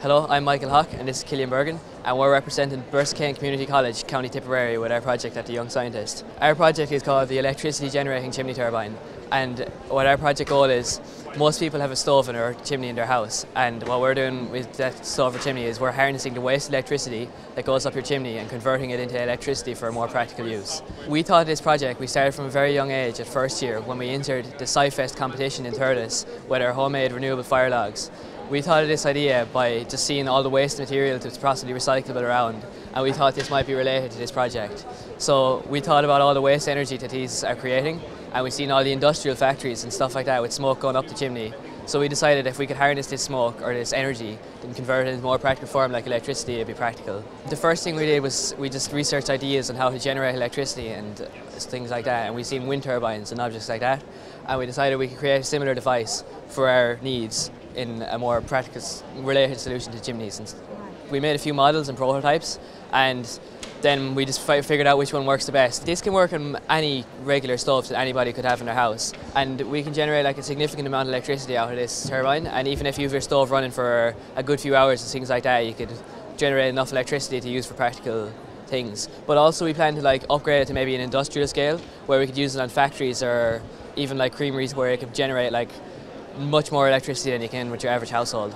Hello, I'm Michael Hawk and this is Cillian Bergen and we're representing Borrisokane Community College, County Tipperary with our project at the Young Scientist. Our project is called the Electricity Generating Chimney Turbine and what our project goal is, most people have a stove or chimney in their house and what we're doing with that stove or chimney is we're harnessing the waste electricity that goes up your chimney and converting it into electricity for more practical use. We thought this project, we started from a very young age at first year when we entered the SciFest competition in Thurles with our homemade renewable fire logs we thought of this idea by just seeing all the waste material that's possibly recyclable around and we thought this might be related to this project. So we thought about all the waste energy that these are creating and we've seen all the industrial factories and stuff like that with smoke going up the chimney. So we decided if we could harness this smoke or this energy and convert it into more practical form like electricity, it'd be practical. The first thing we did was we just researched ideas on how to generate electricity and things like that and we've seen wind turbines and objects like that and we decided we could create a similar device for our needs in a more practical related solution to chimneys. And we made a few models and prototypes and then we just figured out which one works the best. This can work on any regular stove that anybody could have in their house and we can generate like a significant amount of electricity out of this turbine and even if you have your stove running for a good few hours and things like that you could generate enough electricity to use for practical things. But also we plan to like upgrade it to maybe an industrial scale where we could use it on factories or even like creameries where it could generate like much more electricity than you can with your average household.